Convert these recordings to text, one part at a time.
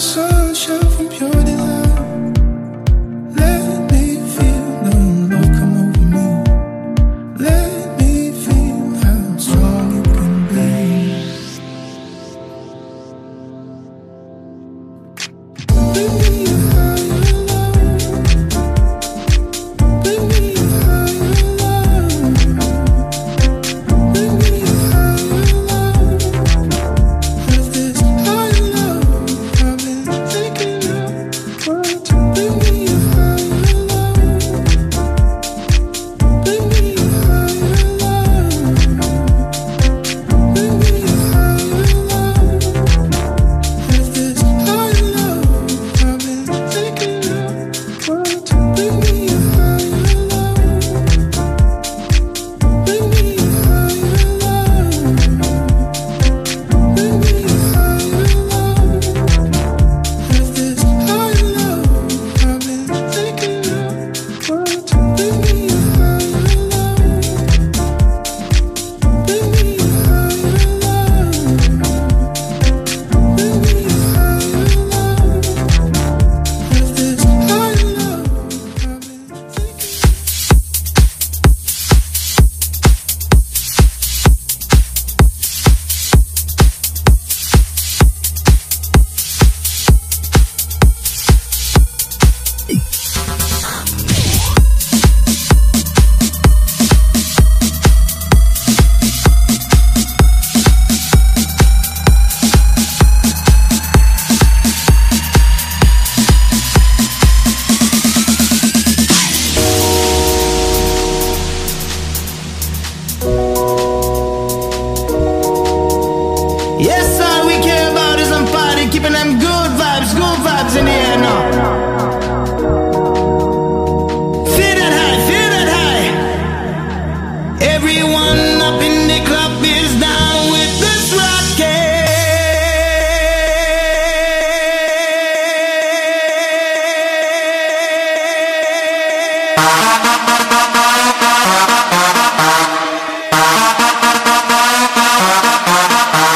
so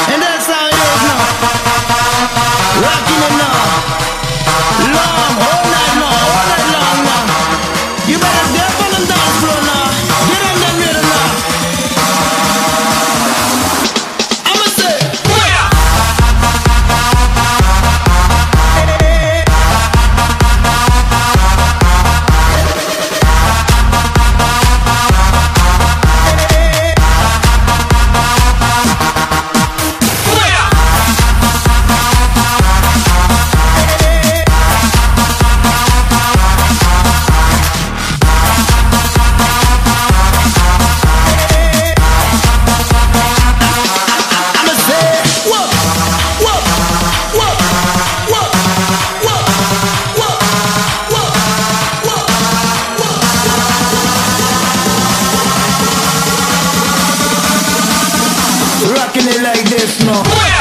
And that's how it is now. Rocking it now. Love it like this, no.